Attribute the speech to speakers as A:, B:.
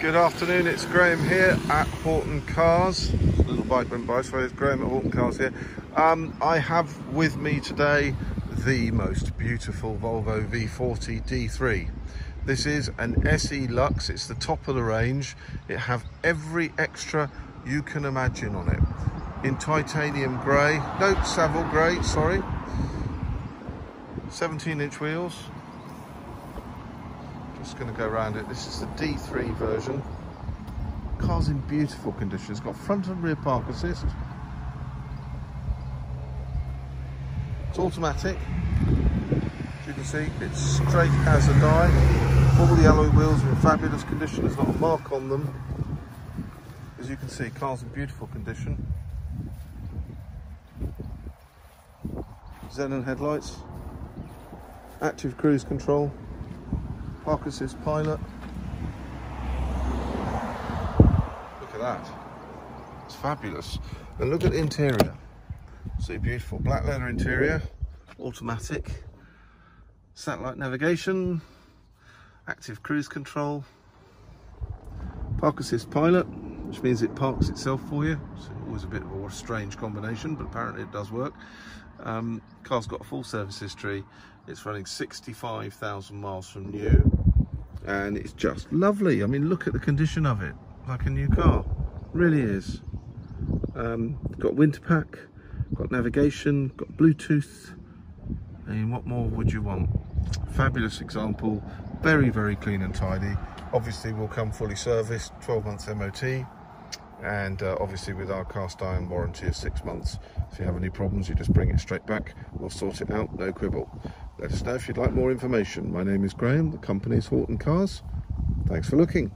A: Good afternoon, it's Graham here at Horton Cars. Little bike went by, so it's Graham at Horton Cars here. Um, I have with me today the most beautiful Volvo V40 D3. This is an SE Lux, it's the top of the range. It have every extra you can imagine on it. In titanium grey, no, Savile grey, sorry. 17 inch wheels, just going to go around it. This is the D3 version. Car's in beautiful condition. It's got front and rear park assist. It's automatic. As you can see, it's straight as a die. All the alloy wheels are in fabulous condition. There's not a mark on them. As you can see, car's in beautiful condition. Xenon headlights. Active cruise control. Park Assist Pilot. Look at that. It's fabulous. And look at the interior. See, beautiful. Black leather interior, automatic, satellite navigation, active cruise control, Park Assist Pilot, which means it parks itself for you. It's always a bit of a strange combination, but apparently it does work. Um, car's got a full service history. It's running 65,000 miles from new and it's just lovely. I mean, look at the condition of it, like a new car, really is. Um, got winter pack, got navigation, got Bluetooth. I mean, what more would you want? Fabulous example, very, very clean and tidy. Obviously will come fully serviced, 12 months MOT, and uh, obviously with our cast iron warranty of six months. If you have any problems, you just bring it straight back. We'll sort it out, no quibble. Let us know if you'd like more information. My name is Graham, the company is Horton Cars. Thanks for looking.